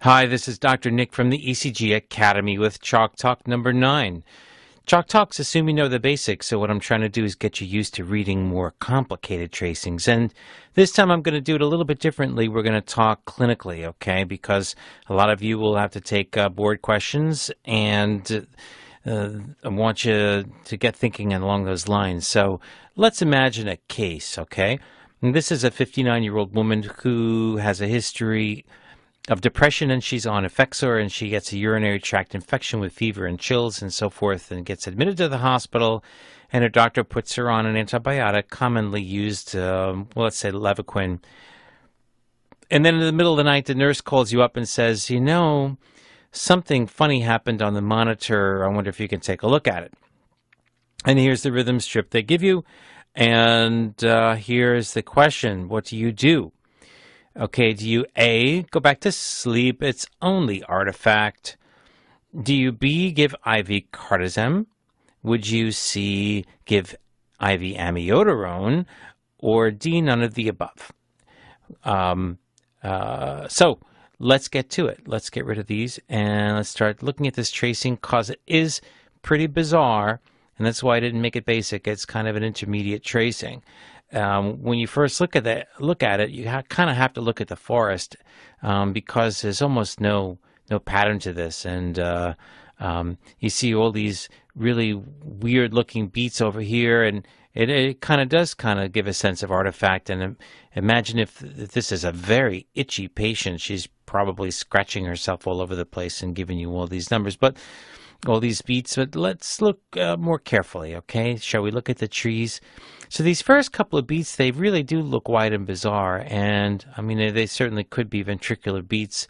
Hi, this is Dr. Nick from the ECG Academy with Chalk Talk number nine. Chalk Talks assume you know the basics, so what I'm trying to do is get you used to reading more complicated tracings. And this time I'm going to do it a little bit differently. We're going to talk clinically, okay? Because a lot of you will have to take uh, board questions, and uh, I want you to get thinking along those lines. So let's imagine a case, okay? And this is a 59 year old woman who has a history of depression and she's on Effexor and she gets a urinary tract infection with fever and chills and so forth and gets admitted to the hospital and her doctor puts her on an antibiotic commonly used, um, well, let's say Levaquin. And then in the middle of the night, the nurse calls you up and says, you know, something funny happened on the monitor. I wonder if you can take a look at it. And here's the rhythm strip they give you. And uh, here's the question What do you do? Okay, do you A, go back to sleep? It's only artifact. Do you B, give IV cardizem? Would you C, give IV amiodarone? Or D, none of the above? Um, uh, so let's get to it. Let's get rid of these and let's start looking at this tracing because it is pretty bizarre. And that's why I didn't make it basic. It's kind of an intermediate tracing um, when you first look at that, look at it, you ha- kind of have to look at the forest um, because there's almost no no pattern to this, and uh, um, you see all these really weird looking beats over here, and it, it kind of does kind of give a sense of artifact. And imagine if, if this is a very itchy patient, she's probably scratching herself all over the place and giving you all these numbers, but all these beats. But let's look uh, more carefully, okay? Shall we look at the trees? So these first couple of beats, they really do look wide and bizarre, and I mean, they certainly could be ventricular beats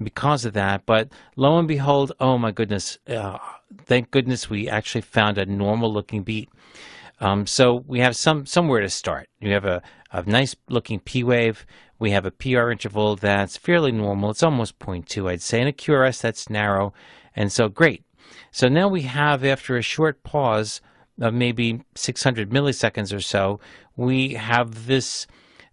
because of that. But lo and behold, oh my goodness, uh, thank goodness we actually found a normal looking beat. Um, so we have some somewhere to start. We have a, a nice looking P wave. We have a PR interval that's fairly normal. It's almost 0.2, I'd say, and a QRS that's narrow. And so great. So now we have, after a short pause, of maybe 600 milliseconds or so, we have this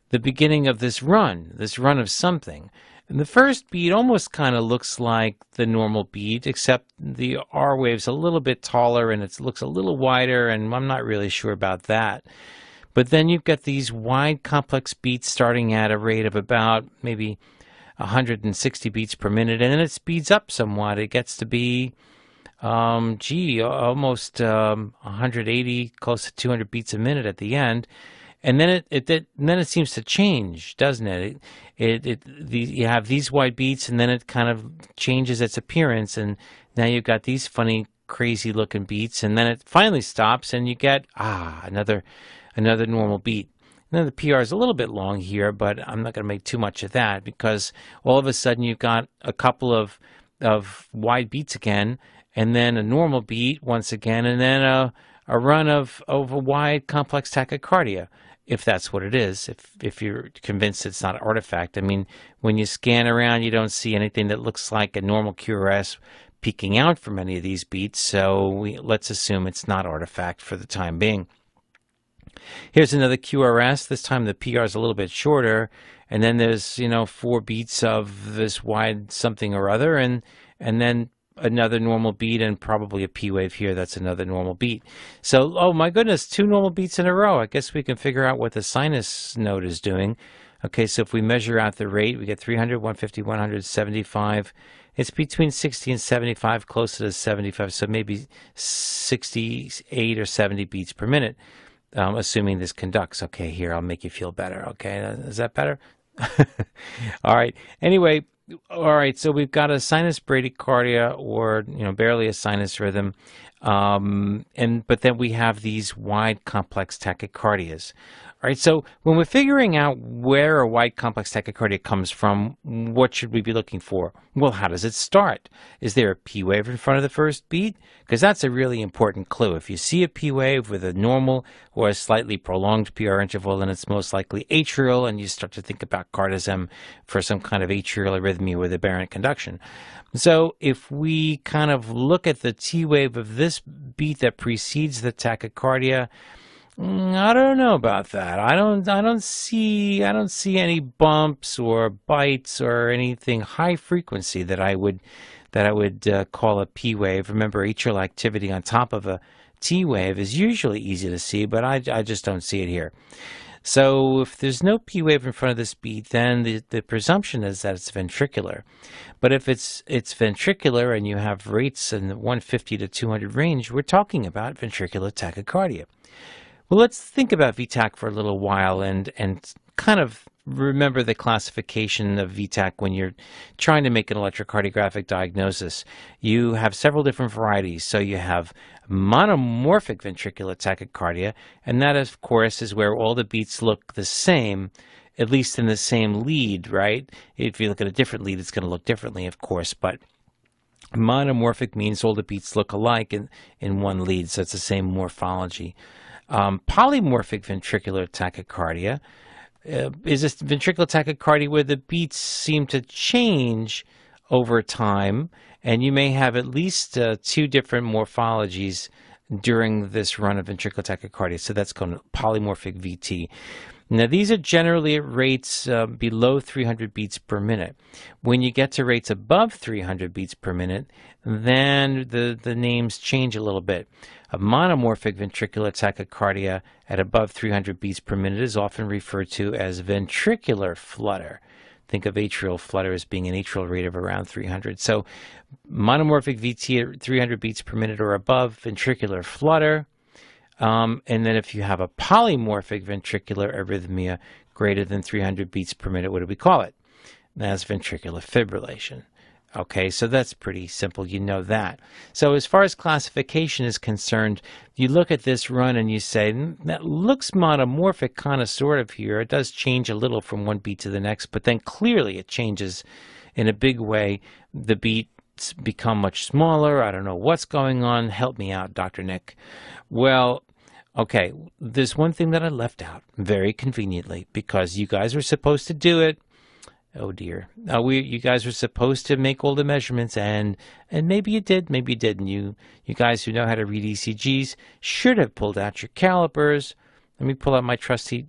the beginning of this run, this run of something. And the first beat almost kind of looks like the normal beat, except the R wave's a little bit taller and it looks a little wider, and I'm not really sure about that. But then you've got these wide, complex beats starting at a rate of about maybe 160 beats per minute, and then it speeds up somewhat. It gets to be um, gee, almost um, 180, close to 200 beats a minute at the end, and then it, it, it then it seems to change, doesn't it? It, it, it the, you have these wide beats, and then it kind of changes its appearance, and now you've got these funny, crazy looking beats, and then it finally stops, and you get ah another another normal beat. And then the PR is a little bit long here, but I'm not going to make too much of that because all of a sudden you've got a couple of of wide beats again, and then a normal beat once again, and then a, a run of, of a wide complex tachycardia, if that's what it is, if, if you're convinced it's not an artifact. I mean, when you scan around, you don't see anything that looks like a normal QRS peeking out from any of these beats, so we, let's assume it's not artifact for the time being. Here's another QRS. This time the PR is a little bit shorter, and then there's you know four beats of this wide something or other, and and then another normal beat and probably a P wave here. That's another normal beat. So, oh my goodness, two normal beats in a row. I guess we can figure out what the sinus node is doing. Okay, so if we measure out the rate, we get 300, 150, 175. It's between 60 and 75, closer to 75, so maybe 68 or 70 beats per minute, um, assuming this conducts. Okay, here, I'll make you feel better. Okay, is that better? All right. Anyway, all right, so we've got a sinus bradycardia, or you know, barely a sinus rhythm, um, and but then we have these wide complex tachycardias. All right, so when we're figuring out where a wide complex tachycardia comes from, what should we be looking for? Well, how does it start? Is there a P wave in front of the first beat? Because that's a really important clue. If you see a P wave with a normal or a slightly prolonged PR interval, then it's most likely atrial, and you start to think about cardizem for some kind of atrial arrhythmia with aberrant conduction. So if we kind of look at the T wave of this beat that precedes the tachycardia, I don't know about that. I don't. I don't see. I don't see any bumps or bites or anything high frequency that I would that I would uh, call a P wave. Remember, atrial activity on top of a T wave is usually easy to see, but I, I just don't see it here. So if there's no P wave in front of this beat, then the, the presumption is that it's ventricular. But if it's it's ventricular and you have rates in the 150 to 200 range, we're talking about ventricular tachycardia. Well, let's think about VTAC for a little while and and kind of remember the classification of VTAC when you're trying to make an electrocardiographic diagnosis. You have several different varieties. So you have monomorphic ventricular tachycardia, and that, of course, is where all the beats look the same, at least in the same lead, right? If you look at a different lead, it's going to look differently, of course, but monomorphic means all the beats look alike in, in one lead, so it's the same morphology. Um, polymorphic ventricular tachycardia. Uh, is this ventricular tachycardia where the beats seem to change over time, and you may have at least uh, two different morphologies during this run of ventricular tachycardia. So that's called polymorphic VT. Now, these are generally at rates uh, below 300 beats per minute. When you get to rates above 300 beats per minute, then the, the names change a little bit. A monomorphic ventricular tachycardia at above 300 beats per minute is often referred to as ventricular flutter. Think of atrial flutter as being an atrial rate of around 300. So, monomorphic VT at 300 beats per minute or above, ventricular flutter. Um, and then if you have a polymorphic ventricular arrhythmia greater than 300 beats per minute, what do we call it? That's ventricular fibrillation. Okay, so that's pretty simple. You know that. So, as far as classification is concerned, you look at this run and you say, hmm, that looks monomorphic, kind of, sort of here. It does change a little from one beat to the next, but then clearly it changes in a big way. The beats become much smaller. I don't know what's going on. Help me out, Dr. Nick. Well, okay, there's one thing that I left out very conveniently because you guys were supposed to do it Oh dear. Uh, we you guys were supposed to make all the measurements and and maybe you did, maybe you didn't. You you guys who know how to read ECGs should have pulled out your calipers. Let me pull out my trusty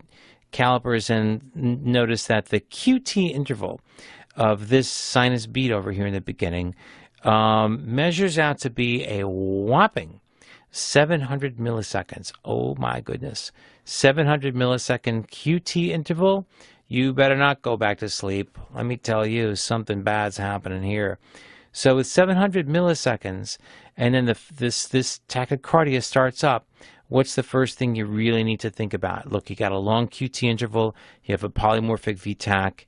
calipers and notice that the QT interval of this sinus beat over here in the beginning um, measures out to be a whopping 700 milliseconds. Oh my goodness. 700 millisecond QT interval you better not go back to sleep. Let me tell you, something bad's happening here. So with 700 milliseconds, and then the, this this tachycardia starts up. What's the first thing you really need to think about? Look, you got a long QT interval. You have a polymorphic VTAC.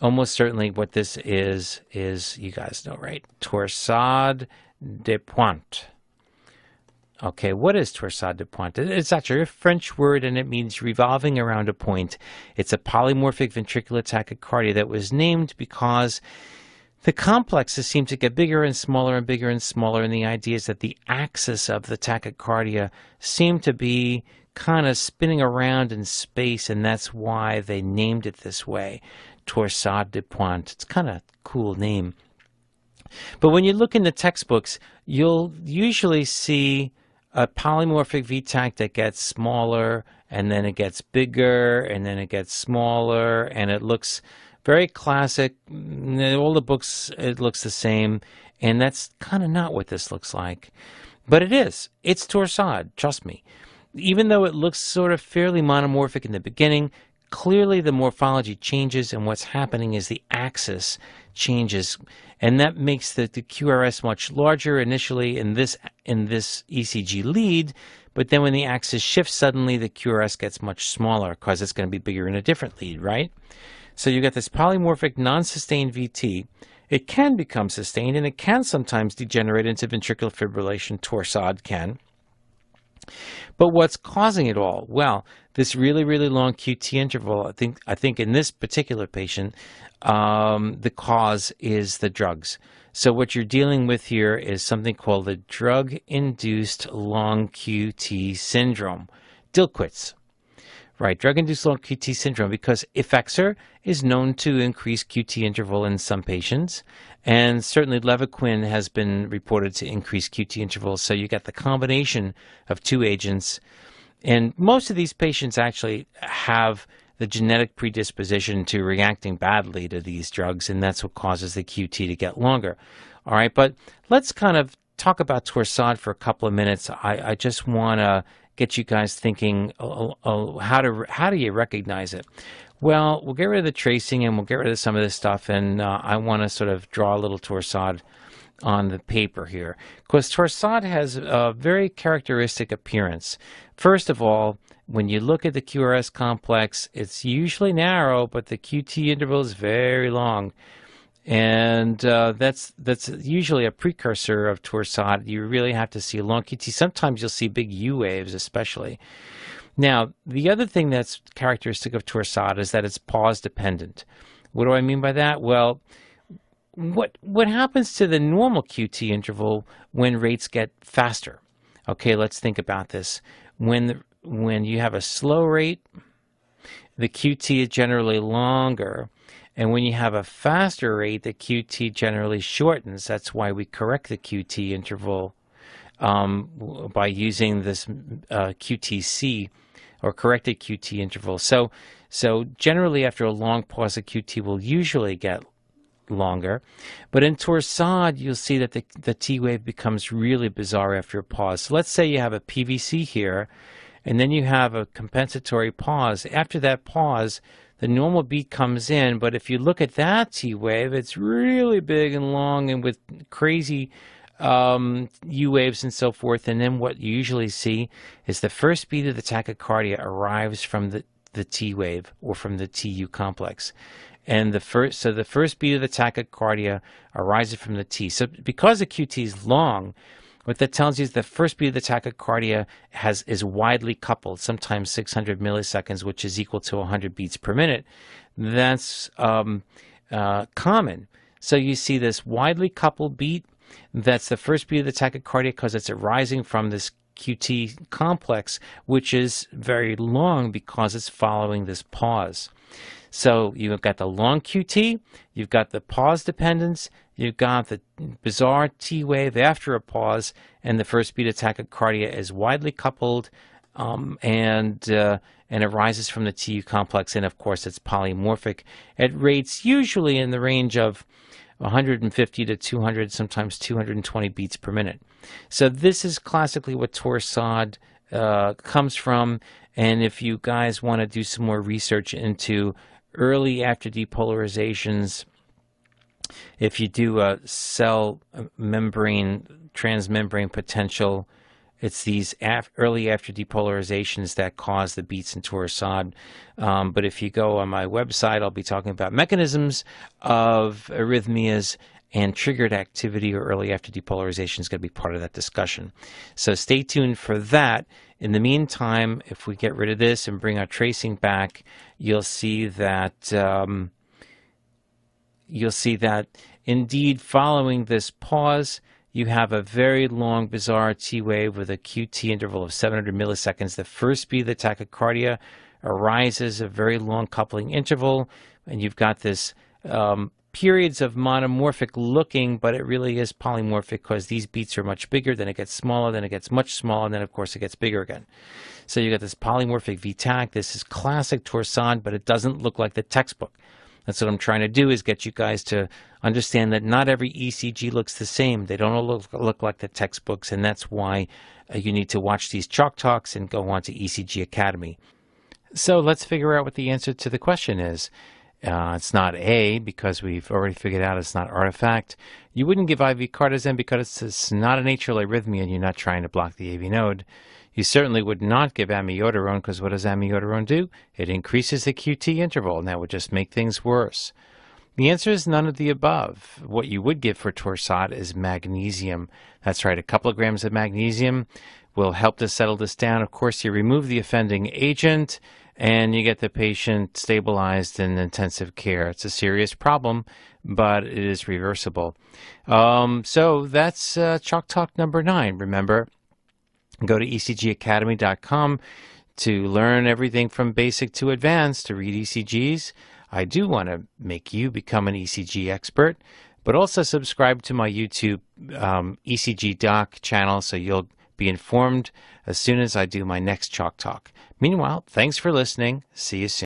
Almost certainly, what this is is you guys know, right? Torsade de pointe. Okay, what is torsade de pointe? It's actually a French word and it means revolving around a point. It's a polymorphic ventricular tachycardia that was named because the complexes seem to get bigger and smaller and bigger and smaller, and the idea is that the axis of the tachycardia seem to be kind of spinning around in space, and that's why they named it this way, torsade de pointe. It's kind of cool name. But when you look in the textbooks, you'll usually see a polymorphic VTAC that gets smaller and then it gets bigger and then it gets smaller and it looks very classic. Mm, all the books, it looks the same. And that's kind of not what this looks like. But it is. It's torsade, trust me. Even though it looks sort of fairly monomorphic in the beginning, clearly the morphology changes and what's happening is the axis changes and that makes the, the QRS much larger initially in this in this ECG lead, but then when the axis shifts suddenly the QRS gets much smaller because it's going to be bigger in a different lead, right? So you get this polymorphic non-sustained VT. It can become sustained and it can sometimes degenerate into ventricular fibrillation, torsade can. But what's causing it all? Well, this really, really long QT interval. I think, I think in this particular patient, um, the cause is the drugs. So what you're dealing with here is something called the drug-induced long QT syndrome, Dillquitz. Right, drug-induced long QT syndrome, because Effexor is known to increase QT interval in some patients, and certainly Levaquin has been reported to increase QT intervals. So you get the combination of two agents And most of these patients actually have the genetic predisposition to reacting badly to these drugs, and that's what causes the QT to get longer. All right, but let's kind of talk about Torsade for a couple of minutes. I, I just want to get you guys thinking uh, uh, how to how do you recognize it? Well, we'll get rid of the tracing and we'll get rid of some of this stuff, and uh, I want to sort of draw a little Torsade on the paper here because Torsade has a very characteristic appearance. First of all, when you look at the QRS complex, it's usually narrow, but the QT interval is very long. And uh, that's that's usually a precursor of Torsade. You really have to see long QT. Sometimes you'll see big U waves, especially. Now, the other thing that's characteristic of Torsade is that it's pause dependent. What do I mean by that? Well, what what happens to the normal QT interval when rates get faster? Okay, let's think about this. When the, when you have a slow rate, the QT is generally longer. And when you have a faster rate, the QT generally shortens. That's why we correct the QT interval um, by using this uh, QTC or corrected QT interval. So, so generally, after a long pause, the QT will usually get longer. But in Torsade, you'll see that the, the T wave becomes really bizarre after a pause. So let's say you have a PVC here and then you have a compensatory pause. After that pause, the normal beat comes in, but if you look at that T wave, it's really big and long and with crazy um, U waves and so forth. And then what you usually see is the first beat of the tachycardia arrives from the, the T wave or from the TU complex. And the first, so the first beat of the tachycardia arises from the T. So because the QT is long, what that tells you is the first beat of the tachycardia has is widely coupled, sometimes 600 milliseconds, which is equal to 100 beats per minute. That's um, uh, common. So you see this widely coupled beat. That's the first beat of the tachycardia because it's arising from this QT complex, which is very long because it's following this pause. So you've got the long QT, you've got the pause dependence, you've got the bizarre T wave after a pause, and the first beat of tachycardia is widely coupled um, and uh, and it rises from the TU complex, and of course it's polymorphic at rates usually in the range of 150 to 200, sometimes 220 beats per minute. So this is classically what Torsade uh, comes from. And if you guys want to do some more research into early after depolarizations, if you do a cell membrane, transmembrane potential, it's these af- early after depolarizations that cause the beats in Torsade. Um, but if you go on my website, I'll be talking about mechanisms of arrhythmias and triggered activity or early after depolarization is going to be part of that discussion. So stay tuned for that. In the meantime, if we get rid of this and bring our tracing back, you'll see that um, you'll see that indeed following this pause, you have a very long, bizarre T wave with a QT interval of 700 milliseconds. The first beat of the tachycardia arises a very long coupling interval, and you've got this um, periods of monomorphic looking, but it really is polymorphic because these beats are much bigger, then it gets smaller, then it gets much smaller, and then of course it gets bigger again. So you got this polymorphic VTAC. This is classic Torsade, but it doesn't look like the textbook. That's what I'm trying to do is get you guys to understand that not every ECG looks the same. They don't all look, look like the textbooks, and that's why uh, you need to watch these chalk talks and go on to ECG Academy. So let's figure out what the answer to the question is. Uh, it's not A because we've already figured out it's not artifact. You wouldn't give IV cardizem because it's not an atrial arrhythmia and you're not trying to block the AV node. You certainly would not give amiodarone because what does amiodarone do? It increases the QT interval and that would just make things worse. The answer is none of the above. What you would give for Torsade is magnesium. That's right, a couple of grams of magnesium will help to settle this down. Of course, you remove the offending agent and you get the patient stabilized in intensive care. It's a serious problem, but it is reversible. Um, so that's uh, Chalk Talk number nine. Remember, go to ecgacademy.com to learn everything from basic to advanced to read ECGs. I do want to make you become an ECG expert, but also subscribe to my YouTube um, ECG Doc channel so you'll be informed as soon as I do my next Chalk Talk. Meanwhile, thanks for listening. See you soon.